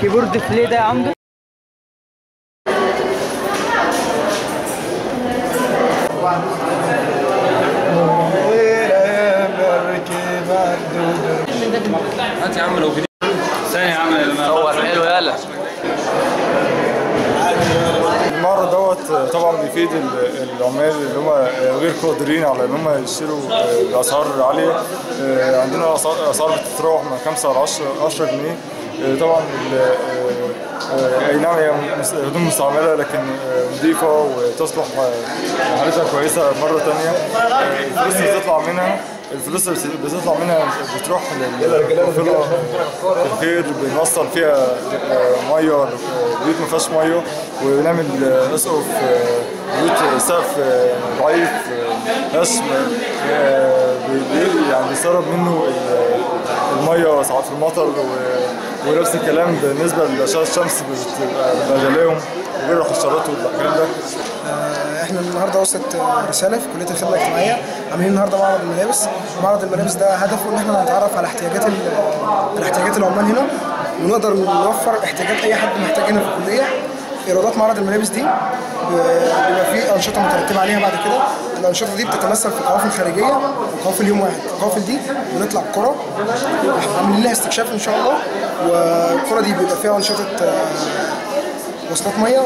كيبورد فلي ده يا هات يا عم لو ثانية يا عم صور حلو يلا. دوت طبعا بيفيد ال- العمال اللي هم غير قادرين على إن هم يشتروا بأسعار عالية. عندنا أسعار- أسعار بتتراوح من 5 ل 10 10 جنيه. طبعا اي نعم هي هدوم مستعملة لكن نظيفة وتصلح حالتها كويسة مرة ثانية الفلوس اللي بتطلع منها الفلوس اللي بتطلع منها بتروح للقافله الخير بنوصل فيها آه، مية آه، بيوت ما فيهاش مية. ونعمل آه، آه، بيوت سقف آه، ضعيف آه، هشم آه، يعني بيسرب منه المية في المطر و- ونفس الكلام بالنسبة لأشعة الشمس بتبقى غلاهم وغير الحشرات والكلام ده. آه، إحنا النهارده وصلت رسالة في كلية الخدمة الاجتماعية. عاملين النهارده معرض الملابس. معرض الملابس ده هدفه إن إحنا نتعرف على احتياجات ال- على احتياجات العمال هنا ونقدر نوفر احتياجات أي حد محتاج هنا في الكلية. إيرادات معرض الملابس دي آه، بيبقى فيه أنشطة مترتبة عليها بعد كده. الأنشطة دي بتتمثل في قوافل خارجيه وقوافل يوم واحد. القوافل دي بنطلع قرى عاملين لها استكشاف إن شاء الله والقرى دي بيبقى فيها أنشطة آه، وصلات مية.